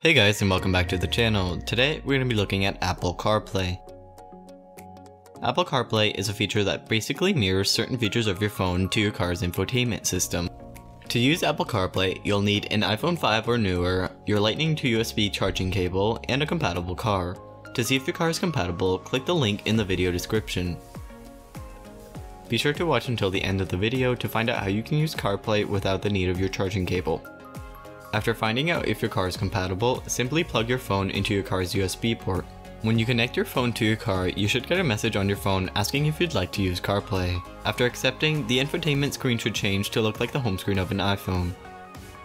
Hey guys and welcome back to the channel. Today we're going to be looking at Apple CarPlay. Apple CarPlay is a feature that basically mirrors certain features of your phone to your car's infotainment system. To use Apple CarPlay, you'll need an iPhone 5 or newer, your lightning to USB charging cable, and a compatible car. To see if your car is compatible, click the link in the video description. Be sure to watch until the end of the video to find out how you can use CarPlay without the need of your charging cable. After finding out if your car is compatible, simply plug your phone into your car's USB port. When you connect your phone to your car, you should get a message on your phone asking if you'd like to use CarPlay. After accepting, the infotainment screen should change to look like the home screen of an iPhone.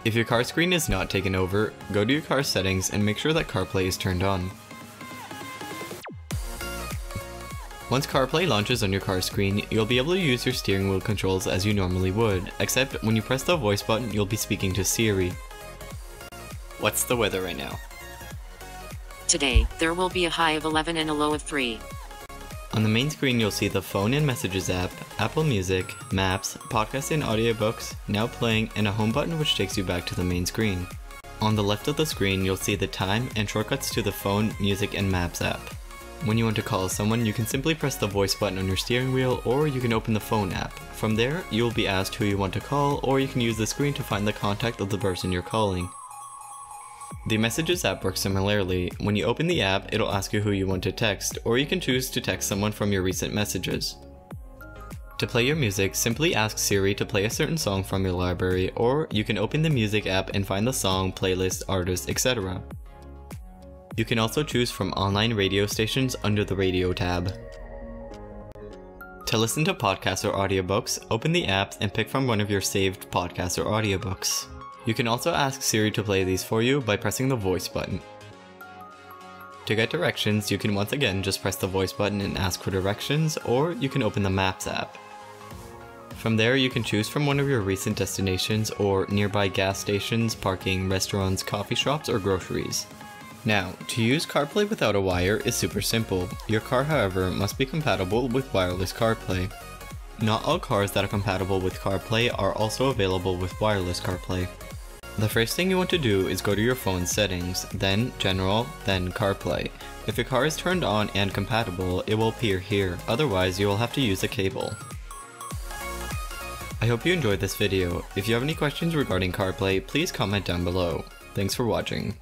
If your car screen is not taken over, go to your car's settings and make sure that CarPlay is turned on. Once CarPlay launches on your car screen, you'll be able to use your steering wheel controls as you normally would, except when you press the voice button, you'll be speaking to Siri. What's the weather right now? Today, there will be a high of 11 and a low of 3. On the main screen, you'll see the Phone and Messages app, Apple Music, Maps, Podcasts and Audiobooks, Now Playing, and a home button which takes you back to the main screen. On the left of the screen, you'll see the time and shortcuts to the Phone, Music, and Maps app. When you want to call someone, you can simply press the voice button on your steering wheel or you can open the phone app. From there, you will be asked who you want to call or you can use the screen to find the contact of the person you're calling. The Messages app works similarly. When you open the app, it'll ask you who you want to text, or you can choose to text someone from your recent messages. To play your music, simply ask Siri to play a certain song from your library, or you can open the music app and find the song, playlist, artist, etc. You can also choose from online radio stations under the radio tab. To listen to podcasts or audiobooks, open the app and pick from one of your saved podcasts or audiobooks. You can also ask Siri to play these for you by pressing the voice button. To get directions, you can once again just press the voice button and ask for directions, or you can open the Maps app. From there, you can choose from one of your recent destinations or nearby gas stations, parking, restaurants, coffee shops, or groceries. Now, to use CarPlay without a wire is super simple. Your car, however, must be compatible with wireless CarPlay. Not all cars that are compatible with CarPlay are also available with wireless CarPlay. The first thing you want to do is go to your phone settings, then General, then CarPlay. If your car is turned on and compatible, it will appear here, otherwise you will have to use a cable. I hope you enjoyed this video. If you have any questions regarding CarPlay, please comment down below. Thanks for watching.